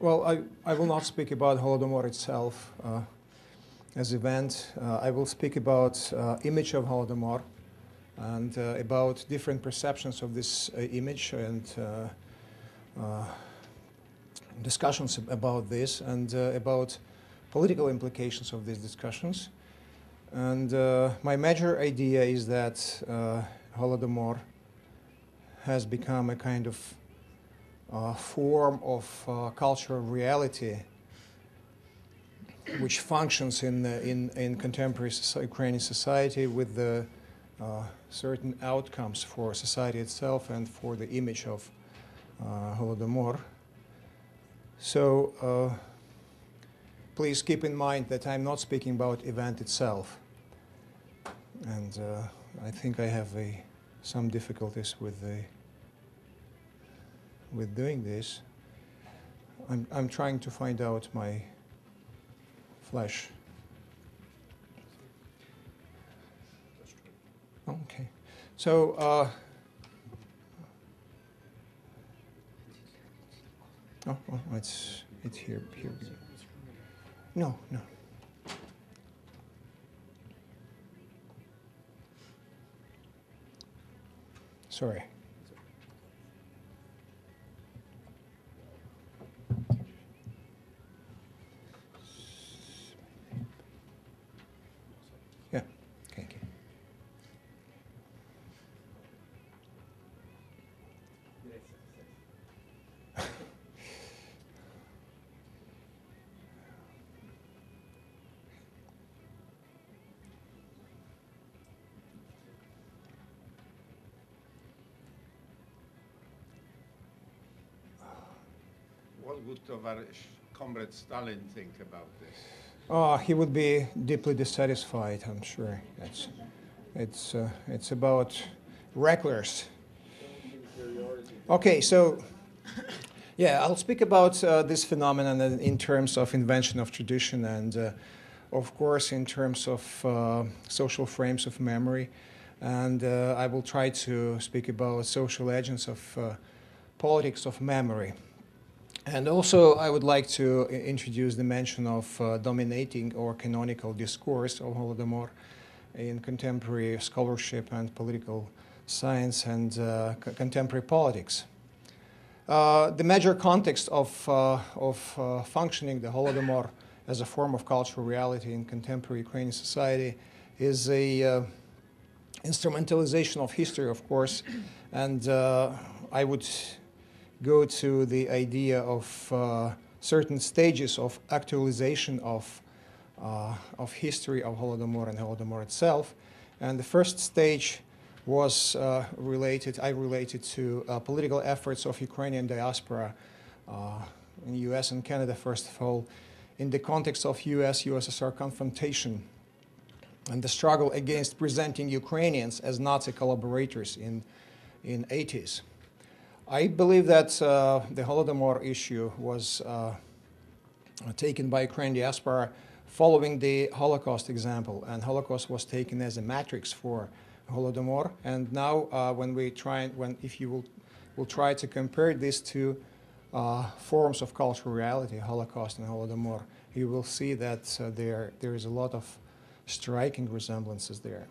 Well, I, I will not speak about Holodomor itself uh, as event. Uh, I will speak about uh, image of Holodomor and uh, about different perceptions of this uh, image and uh, discussions about this and about political implications of these discussions. And my major idea is that Holodomor has become a kind of form of uh, cultural reality which functions in, in, in contemporary Ukrainian society with the uh, certain outcomes for society itself and for the image of uh, Holodomor. So uh, please keep in mind that I'm not speaking about event itself. And uh, I think I have a, some difficulties with the with doing this. I'm, I'm trying to find out my flash. Okay. So, uh, oh, oh, it's, it's here, here. No, no. Sorry. Would Tovarish, Comrade Stalin think about this? Oh, he would be deeply dissatisfied, I'm sure. It's, it's, uh, it's about reckless. Okay, so yeah, I'll speak about uh, this phenomenon in terms of invention of tradition and, uh, of course, in terms of uh, social frames of memory. And uh, I will try to speak about social agents of uh, politics of memory. And also, I would like to introduce the mention of uh, dominating or canonical discourse of Holodomor in contemporary scholarship and political science and uh, contemporary politics. Uh, the major context of, uh, of uh, functioning the Holodomor as a form of cultural reality in contemporary Ukrainian society is a uh, instrumentalization of history, of course, and I would go to the idea of uh, certain stages of actualization of, uh, of history of Holodomor and Holodomor itself. And the first stage was uh, related, I related to uh, political efforts of Ukrainian diaspora uh, in the US and Canada, first of all, in the context of US-USSR confrontation and the struggle against presenting Ukrainians as Nazi collaborators in, in 80s. I believe that uh, the Holodomor issue was uh, taken by Ukrainian diaspora following the Holocaust example, and Holocaust was taken as a matrix for Holodomor. And now, uh, when we try, when if you will, will try to compare these two uh, forms of cultural reality, Holocaust and Holodomor, you will see that uh, there there is a lot of striking resemblances there.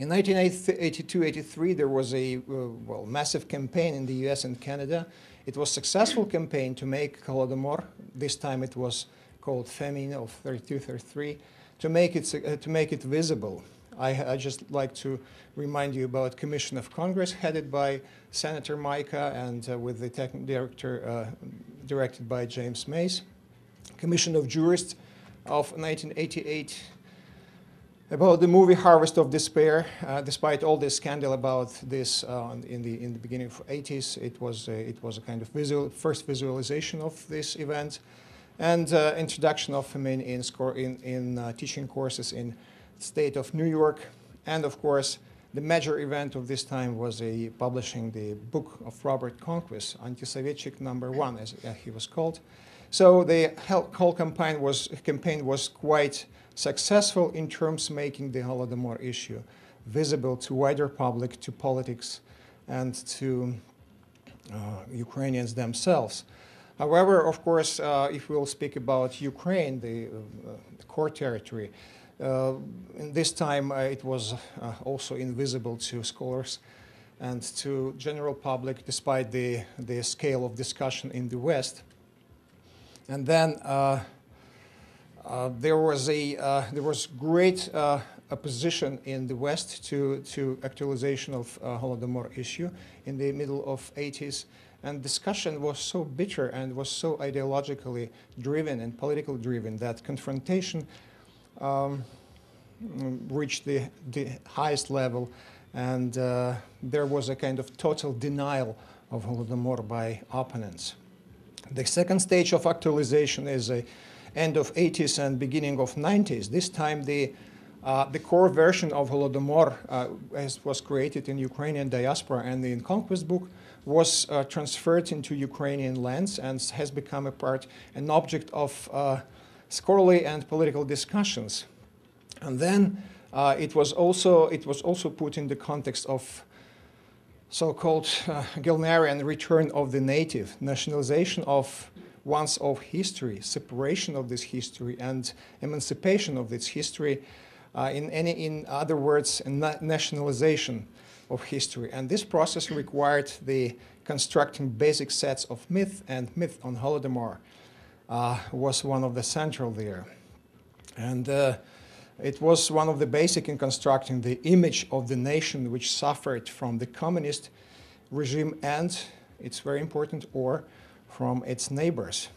In 1982-83, there was a uh, well, massive campaign in the US and Canada. It was a successful campaign to make Holodomor, this time it was called Famine of 32-33, to make it, uh, to make it visible. I, I just like to remind you about Commission of Congress headed by Senator Mica and uh, with the technical director uh, directed by James Mace. Commission of Jurists of 1988 about the movie Harvest of Despair. Uh, despite all this scandal about this uh, in the in the beginning of 80s, it was a, it was a kind of visual first visualization of this event, and uh, introduction of Famine in in, in uh, teaching courses in state of New York, and of course. The major event of this time was a publishing the book of Robert Conquest, Anti-Sovietchik number one, as he was called. So the whole campaign was campaign was quite successful in terms of making the Holodomor issue visible to wider public, to politics, and to uh, Ukrainians themselves. However, of course, uh, if we'll speak about Ukraine, the, uh, the core territory, uh, in this time uh, it was uh, also invisible to scholars and to general public despite the, the scale of discussion in the West. And then uh, uh, there was a uh, there was great opposition in the West to to actualization of Holodomor issue in the middle of 80s, and discussion was so bitter and was so ideologically driven and politically driven that confrontation um, reached the, the highest level, and uh, there was a kind of total denial of Holodomor by opponents. The second stage of actualization is the end of 80s and beginning of 90s. This time the uh, the core version of Holodomor, uh, as was created in Ukrainian diaspora and in Conquest book, was uh, transferred into Ukrainian lands and has become a part, an object of uh, scholarly and political discussions. And then uh, it was also it was also put in the context of so-called uh, Gellnerian return of the native, nationalization of one's of history, separation of this history, and emancipation of this history. Uh, in any, in other words, na nationalization of history. And this process required the constructing basic sets of myth, and myth on Holodomor uh, was one of the central there. And uh, it was one of the basic in constructing the image of the nation which suffered from the communist regime and, it's very important, or from its neighbors.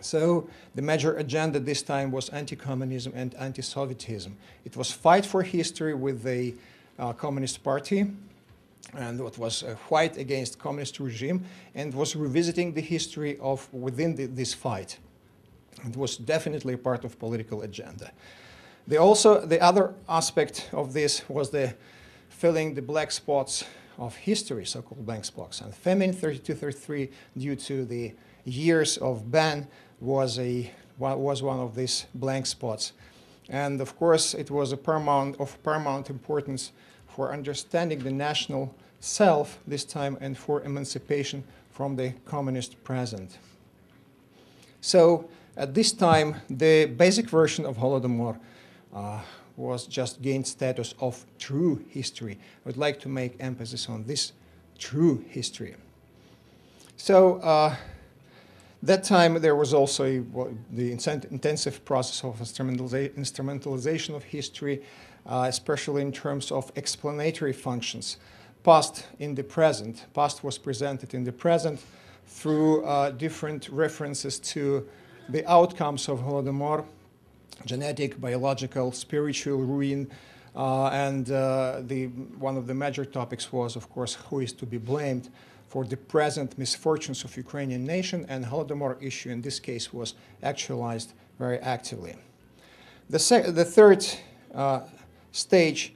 So the major agenda this time was anti-communism and anti-Sovietism. It was fight for history with the uh, Communist Party, and it was a fight against communist regime, and was revisiting the history of within the, this fight. It was definitely a part of political agenda. The also the other aspect of this was the filling the black spots of history, so-called blank spots. And famine 32-33, due to the years of ban, was a was one of these blank spots. And of course, it was a paramount of paramount importance for understanding the national self this time and for emancipation from the communist present. So at this time, the basic version of Holodomor uh, was just gained status of true history. I would like to make emphasis on this true history. So uh, that time there was also a, the intensive process of instrumentaliza instrumentalization of history, uh, especially in terms of explanatory functions. Past in the present, past was presented in the present through uh, different references to the outcomes of Holodomor, genetic, biological, spiritual ruin, uh, and uh, the, one of the major topics was, of course, who is to be blamed for the present misfortunes of Ukrainian nation, and Holodomor issue in this case was actualized very actively. The, the third uh, stage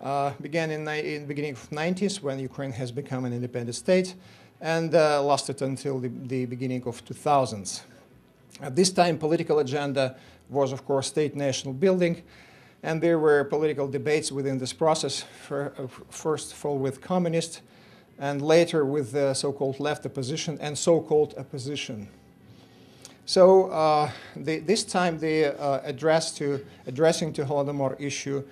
uh, began in, in the beginning of the 90s when Ukraine has become an independent state and uh, lasted until the, the beginning of 2000s. At this time, political agenda was, of course, state national building, and there were political debates within this process, for, uh, first of all with communists, and later with the so-called left opposition and so-called opposition. So uh, the, this time the uh, address to, addressing to Holodomor issue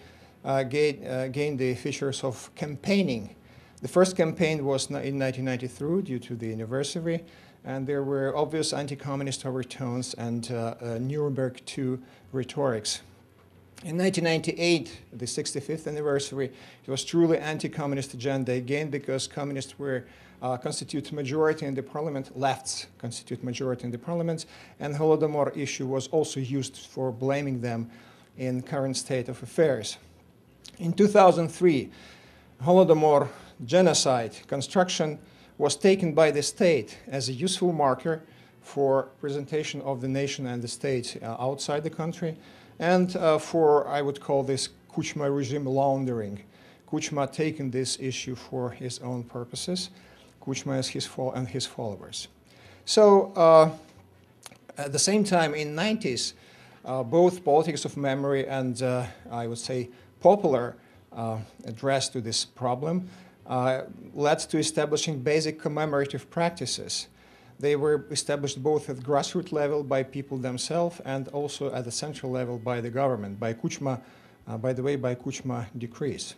uh, gain, uh, gained the features of campaigning. The first campaign was in 1993 due to the anniversary, and there were obvious anti-communist overtones and uh, uh, Nuremberg II rhetorics. In 1998, the 65th anniversary, it was truly anti-communist agenda again because communists were uh, constitute majority in the parliament, lefts constitute majority in the parliament, and Holodomor issue was also used for blaming them in current state of affairs. In 2003, Holodomor genocide construction was taken by the state as a useful marker for presentation of the nation and the state uh, outside the country and uh, for, I would call this Kuchma regime laundering. Kuchma taking this issue for his own purposes, Kuchma his and his followers. So uh, at the same time in 90s, uh, both politics of memory and uh, I would say popular uh, address to this problem uh, led to establishing basic commemorative practices. They were established both at grassroots level by people themselves and also at the central level by the government, by Kuchma, uh, by the way, by Kuchma decrees.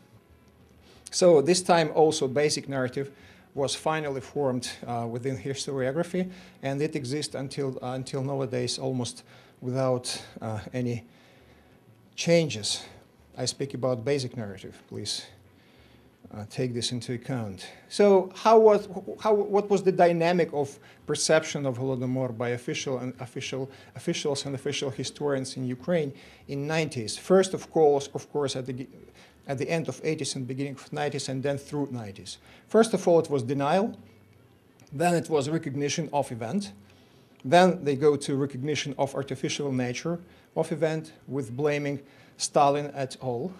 So this time also basic narrative was finally formed uh, within historiography, and it exists until, uh, until nowadays almost without uh, any changes. I speak about basic narrative, please uh, take this into account. So how was, how, what was the dynamic of perception of Holodomor by official and official, officials and official historians in Ukraine in 90s? First, of course, of course at, the, at the end of 80s and beginning of 90s, and then through 90s. First of all, it was denial. Then it was recognition of event. Then they go to recognition of artificial nature of event with blaming Stalin at all.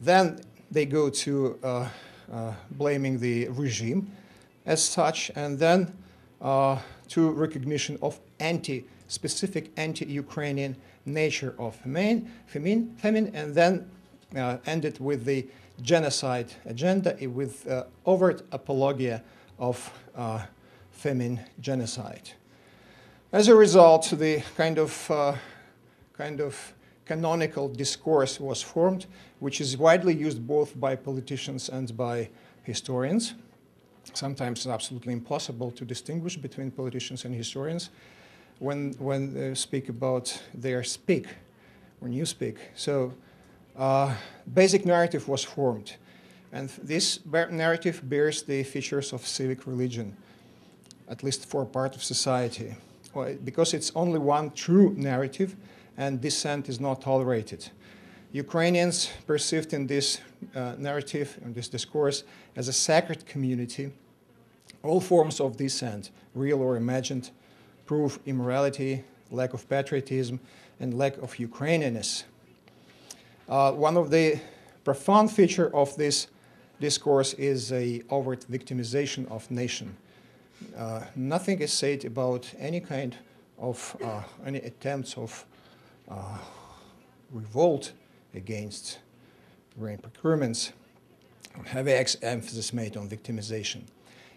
Then they go to uh, uh, blaming the regime as such, and then uh, to recognition of anti, specific anti-Ukrainian nature of Femin, Femin and then uh, ended with the genocide agenda with uh, overt apologia of uh, Femin genocide. As a result, the kind of, uh, kind of canonical discourse was formed, which is widely used both by politicians and by historians. Sometimes it's absolutely impossible to distinguish between politicians and historians when, when they speak about their speak, when you speak. So uh, basic narrative was formed. And this narrative bears the features of civic religion, at least for part of society. Because it's only one true narrative, and dissent is not tolerated. Ukrainians perceived in this uh, narrative, in this discourse, as a sacred community. All forms of dissent, real or imagined, prove immorality, lack of patriotism, and lack of Ukrainianness. Uh, one of the profound features of this discourse is a overt victimization of nation. Uh, nothing is said about any kind of uh, any attempts of uh, revolt against grain procurements, heavy emphasis made on victimization.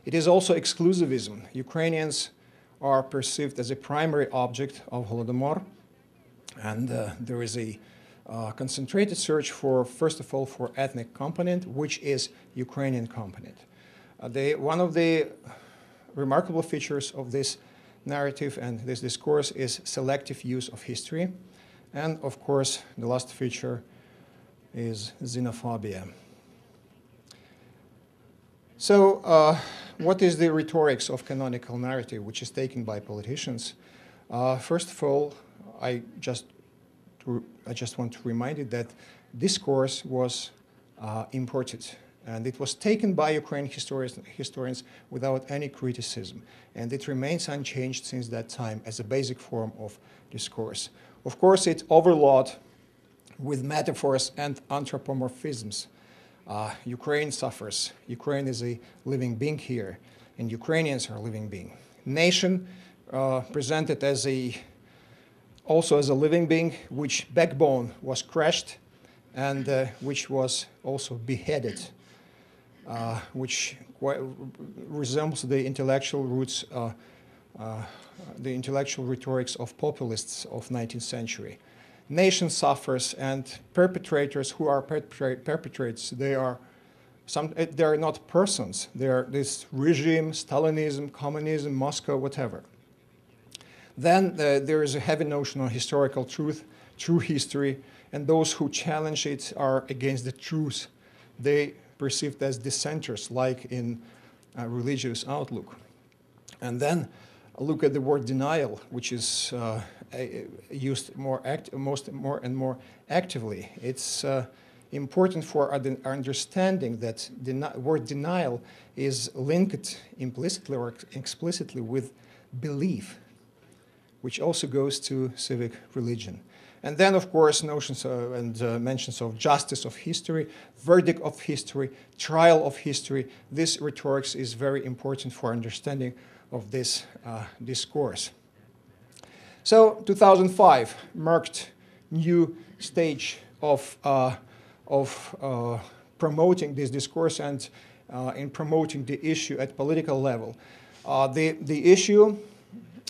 It is also exclusivism. Ukrainians are perceived as a primary object of Holodomor, and uh, there is a uh, concentrated search for, first of all, for ethnic component, which is Ukrainian component. Uh, they, one of the remarkable features of this narrative and this discourse is selective use of history. And of course, the last feature is xenophobia. So uh, what is the rhetorics of canonical narrative, which is taken by politicians? Uh, first of all, I just, I just want to remind you that discourse was uh, imported and it was taken by Ukrainian historians, historians without any criticism. And it remains unchanged since that time as a basic form of discourse. Of course, it's overloaded with metaphors and anthropomorphisms. Uh, Ukraine suffers. Ukraine is a living being here, and Ukrainians are a living being. Nation uh, presented as a also as a living being, which backbone was crushed and uh, which was also beheaded, uh, which resembles the intellectual roots uh, uh, the intellectual rhetorics of populists of 19th century. Nation suffers and perpetrators who are perpetrators, they are some, eh, they are not persons. They are this regime, Stalinism, communism, Moscow, whatever. Then uh, there is a heavy notion of historical truth, true history, and those who challenge it are against the truth. They perceived as dissenters, like in uh, religious outlook. And then look at the word denial, which is uh, used more, act most, more and more actively. It's uh, important for our understanding that the word denial is linked implicitly or explicitly with belief, which also goes to civic religion. And then, of course, notions and uh, mentions of justice of history, verdict of history, trial of history. This rhetorics is very important for understanding of this uh, discourse. So 2005 marked new stage of, uh, of uh, promoting this discourse and uh, in promoting the issue at political level. Uh, the, the issue,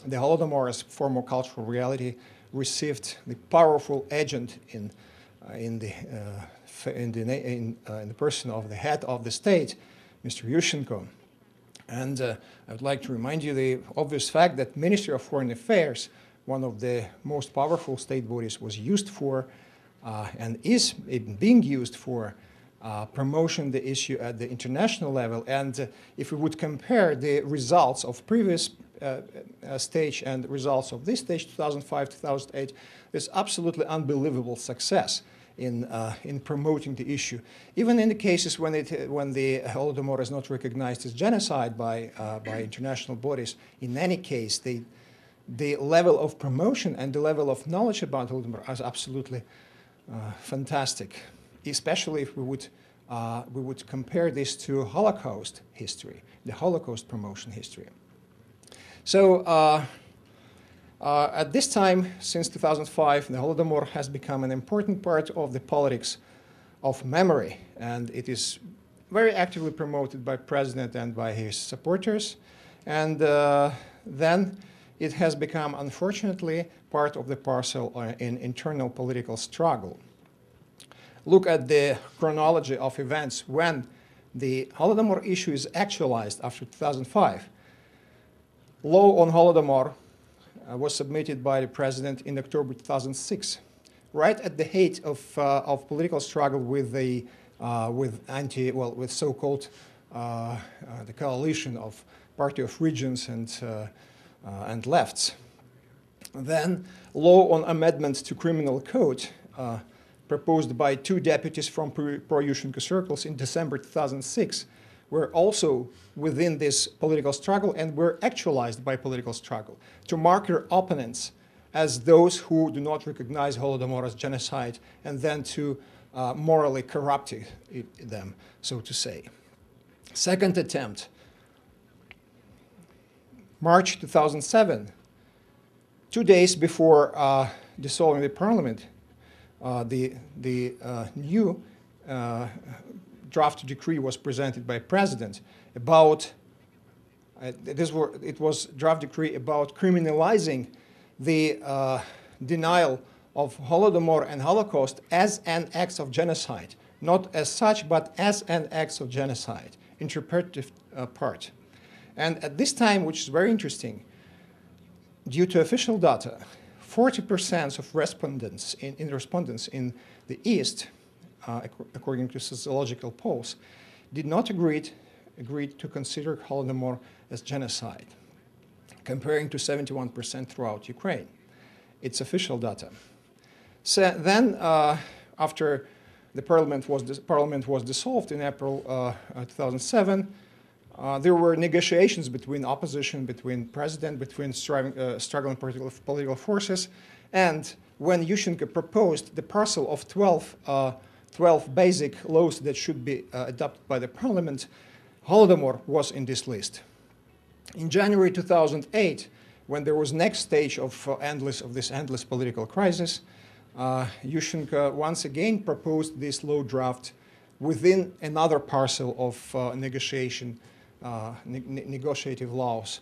the Holodomor as former cultural reality, received the powerful agent in, uh, in, the, uh, in, the, in, uh, in the person of the head of the state, Mr. Yushchenko. And uh, I would like to remind you the obvious fact that Ministry of Foreign Affairs, one of the most powerful state bodies, was used for uh, and is being used for uh, promotion the issue at the international level. And uh, if we would compare the results of previous stage and results of this stage, 2005, 2008, is absolutely unbelievable success in, uh, in promoting the issue. Even in the cases when, it, when the Holodomor is not recognized as genocide by, uh, by international bodies, in any case, the, the level of promotion and the level of knowledge about Holodomor is absolutely uh, fantastic, especially if we would, uh, we would compare this to Holocaust history, the Holocaust promotion history. So uh, uh, at this time, since 2005, the Holodomor has become an important part of the politics of memory, and it is very actively promoted by President and by his supporters. And uh, then it has become, unfortunately, part of the parcel uh, in internal political struggle. Look at the chronology of events when the Holodomor issue is actualized after 2005. Law on Holodomor uh, was submitted by the president in October 2006, right at the height of, uh, of political struggle with the uh, with anti well with so-called uh, uh, the coalition of party of regions and uh, and lefts. Then law on amendments to criminal code proposed by two deputies from pro-Yushchenko circles in December 2006 were also within this political struggle and were actualized by political struggle to mark their opponents as those who do not recognize Holodomor as genocide and then to uh, morally corrupt it, them, so to say. Second attempt, March 2007, two days before uh, dissolving the parliament, uh, the, the uh, new uh, draft decree was presented by president about uh, this were, it was draft decree about criminalizing the uh, denial of Holodomor and Holocaust as an act of genocide, not as such, but as an act of genocide, interpretive uh, part. And at this time, which is very interesting, due to official data, 40% of respondents in, in respondents in the East according to sociological polls, did not agree, to consider Holodomor as genocide, comparing to 71% throughout Ukraine. It's official data. So then, uh, after the parliament was, parliament was dissolved in April uh, 2007, uh, there were negotiations between opposition, between president, between striving, uh, struggling political, political forces, and when Yushchenko proposed the parcel of 12 uh, 12 basic laws that should be uh, adopted by the parliament, Holodomor was in this list. In January 2008, when there was next stage of, uh, endless, of this endless political crisis, uh, Yushchenko once again proposed this law draft within another parcel of uh, negotiation, uh, ne negotiative laws.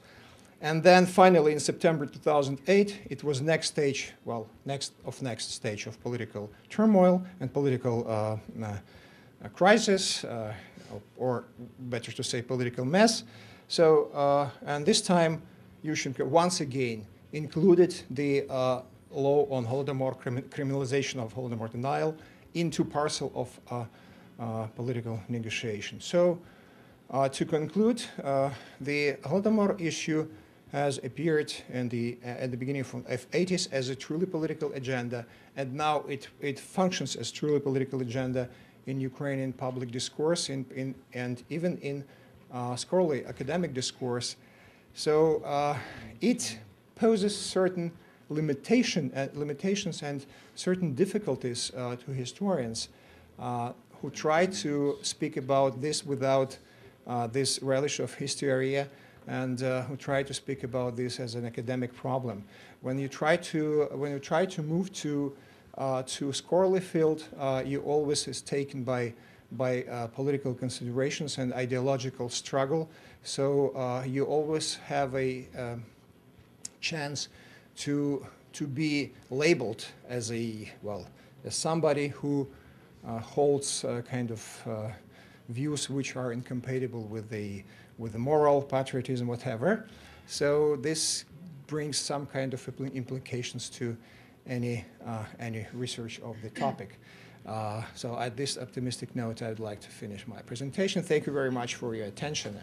And then finally, in September 2008, it was next stage, well, next of next stage of political turmoil and political uh, uh, crisis, uh, or better to say, political mess. So, uh, and this time, Yushchenko once again included the uh, law on Holodomor, crim criminalization of Holodomor denial, into parcel of uh, political negotiation. So, to conclude, the Holodomor issue has appeared in the, uh, at the beginning of the 80s as a truly political agenda, and now it, it functions as truly political agenda in Ukrainian public discourse in, in, and even in uh, scholarly academic discourse. So uh, it poses certain limitation, uh, limitations and certain difficulties uh, to historians uh, who try to speak about this without this relish of hysteria and uh, who try to speak about this as an academic problem. When you try to, when you try to move to, uh, to scholarly field, uh, you always is taken by, by uh, political considerations and ideological struggle. So uh, you always have a um, chance to to be labeled as a well as somebody who uh, holds kind of views which are incompatible with the with the moral patriotism whatever. So this brings some kind of implications to any uh, any research of the topic. Uh, so at this optimistic note i would like to finish my presentation. Thank you very much for your attention.